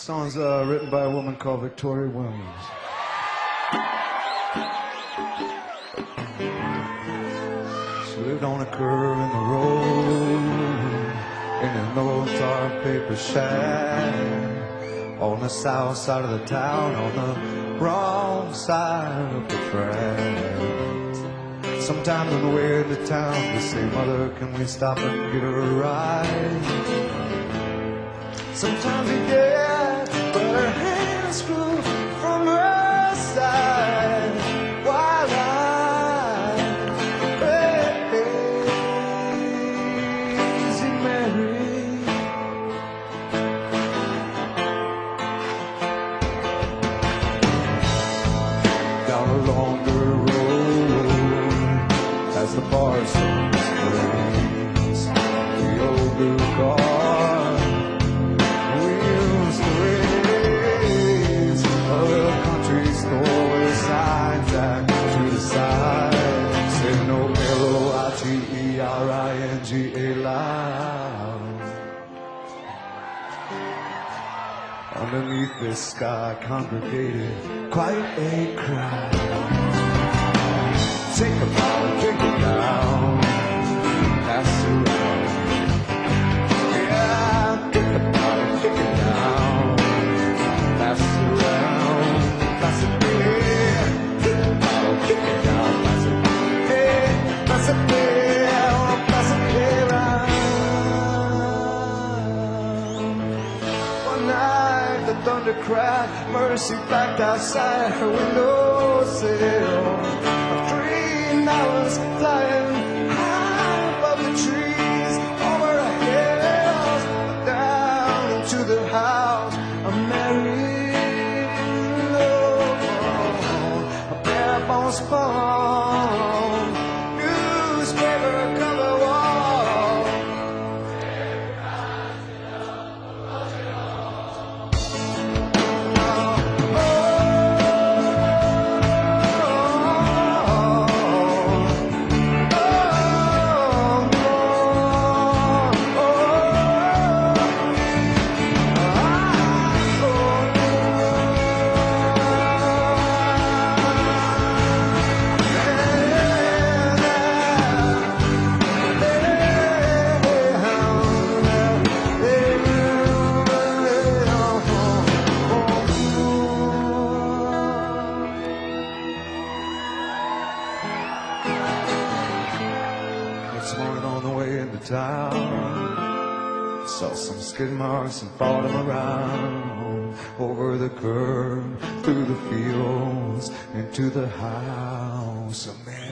song's uh, written by a woman called Victoria Williams. She lived on a curve in the road in an old tar paper shack on the south side of the town on the wrong side of the tracks. Sometimes on the way into town, they say, Mother, can we stop and get her a ride? Sometimes we get, her hands from her side. While I Mary. Down a longer road as the parsons plays the old blue car Underneath this sky congregated quite a crowd. Take a bottle, the thunder cracked, Mercy backed outside her windowsill. Oh, dream that was flying town, saw some skid marks and followed them around over the curb, through the fields, into the house of Mary.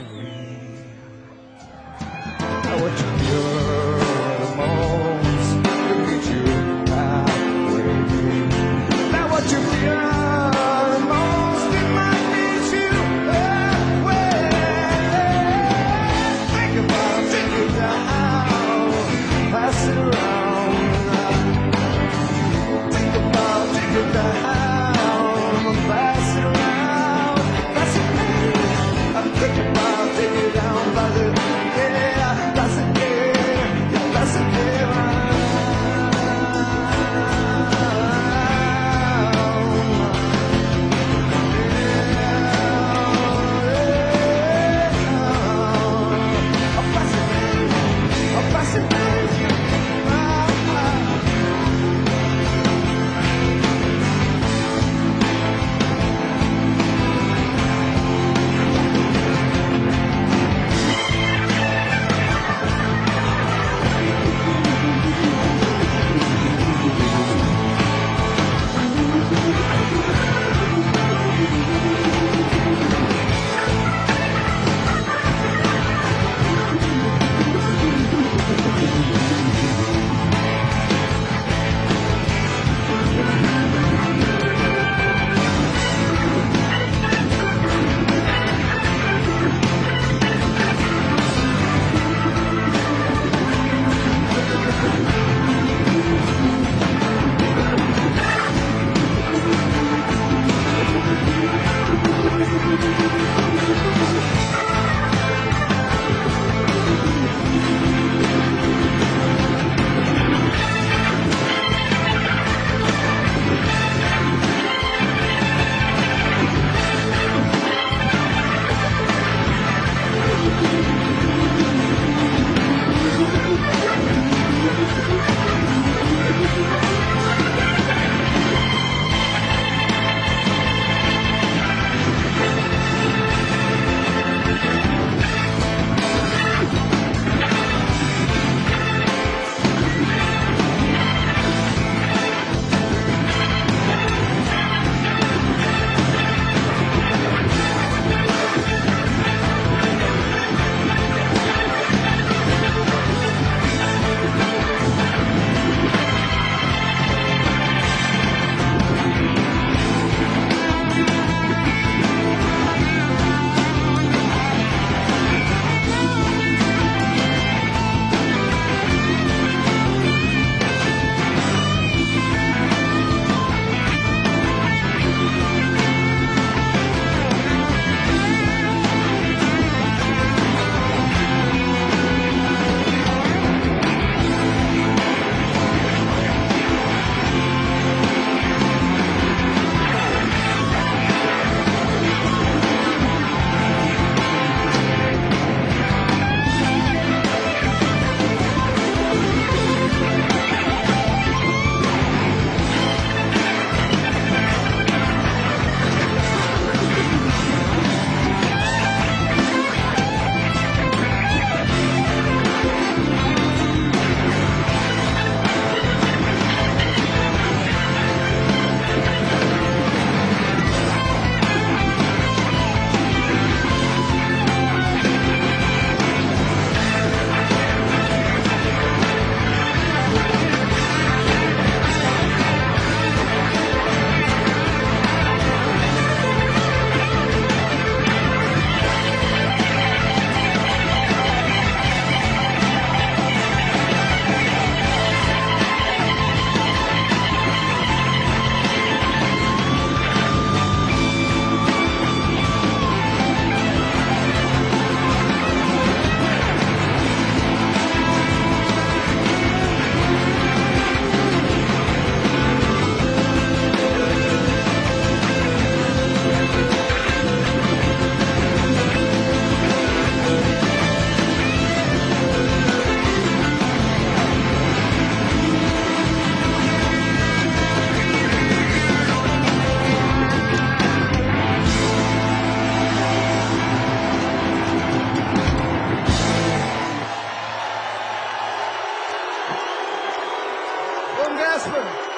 Gasper.